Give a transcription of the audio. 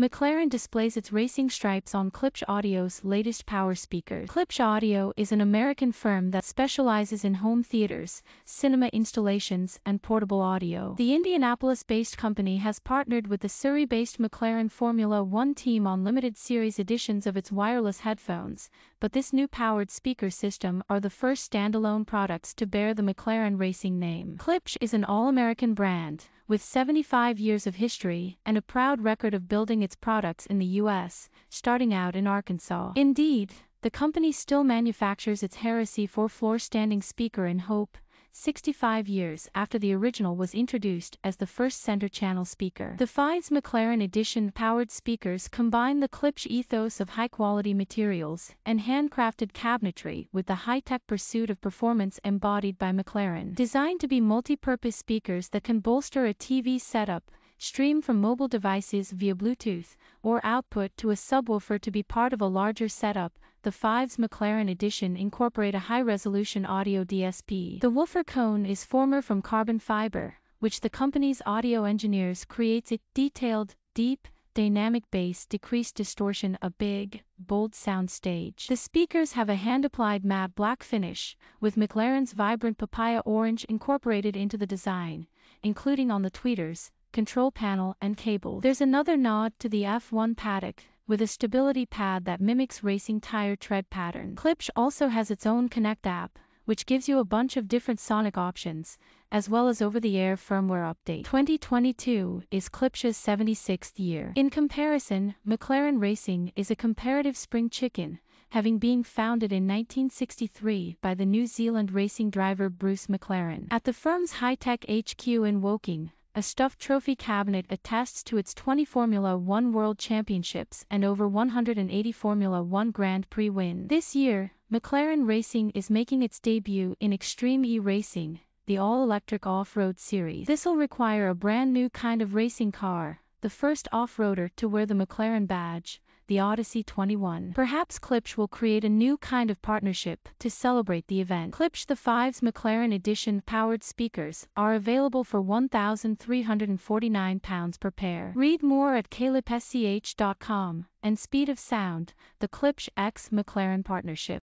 McLaren displays its racing stripes on Klipsch Audio's latest power speakers. Klipsch Audio is an American firm that specializes in home theaters, cinema installations, and portable audio. The Indianapolis-based company has partnered with the Surrey-based McLaren Formula One team on limited series editions of its wireless headphones, but this new powered speaker system are the first standalone products to bear the McLaren racing name. Klipsch is an all-American brand, with 75 years of history and a proud record of building its products in the U.S., starting out in Arkansas. Indeed, the company still manufactures its Heresy 4-floor standing speaker in Hope, 65 years after the original was introduced as the first center channel speaker. The Fives McLaren Edition powered speakers combine the Klipsch ethos of high-quality materials and handcrafted cabinetry with the high-tech pursuit of performance embodied by McLaren. Designed to be multi-purpose speakers that can bolster a TV setup, stream from mobile devices via Bluetooth, or output to a subwoofer to be part of a larger setup, the Fives McLaren Edition incorporate a high-resolution audio DSP. The woofer cone is former from carbon fiber, which the company's audio engineers creates a detailed, deep, dynamic bass decreased distortion a big, bold sound stage. The speakers have a hand-applied matte black finish, with McLaren's vibrant papaya orange incorporated into the design, including on the tweeters, control panel and cable. There's another nod to the F1 paddock, with a stability pad that mimics racing tire tread pattern. Klipsch also has its own Connect app, which gives you a bunch of different sonic options, as well as over-the-air firmware update. 2022 is Klipsch's 76th year. In comparison, McLaren Racing is a comparative spring chicken, having been founded in 1963 by the New Zealand racing driver Bruce McLaren. At the firm's high-tech HQ in Woking, a stuffed trophy cabinet attests to its 20 Formula One World Championships and over 180 Formula One Grand Prix wins. This year, McLaren Racing is making its debut in Extreme E Racing, the all-electric off-road series. This'll require a brand new kind of racing car, the first off-roader to wear the McLaren badge, the Odyssey 21. Perhaps Klipsch will create a new kind of partnership to celebrate the event. Klipsch The Fives McLaren Edition powered speakers are available for £1,349 per pair. Read more at klipsch.com and Speed of Sound, the Klipsch X McLaren partnership.